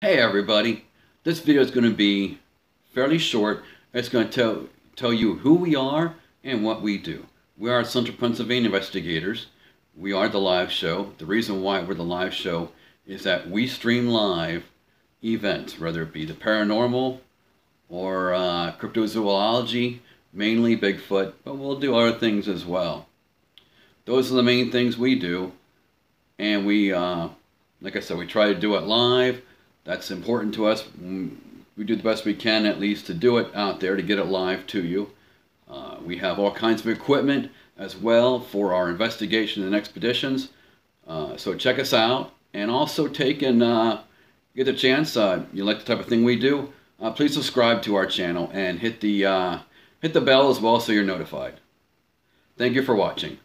Hey everybody, this video is going to be fairly short. It's going to tell, tell you who we are and what we do. We are Central Pennsylvania Investigators. We are the live show. The reason why we're the live show is that we stream live events, whether it be the paranormal or uh, cryptozoology, mainly Bigfoot, but we'll do other things as well. Those are the main things we do. And we, uh, like I said, we try to do it live that's important to us. Mm, we do the best we can, at least, to do it out there, to get it live to you. Uh, we have all kinds of equipment as well for our investigations and expeditions. Uh, so check us out. And also take and uh, get the chance, uh, you like the type of thing we do, uh, please subscribe to our channel and hit the, uh, hit the bell as well so you're notified. Thank you for watching.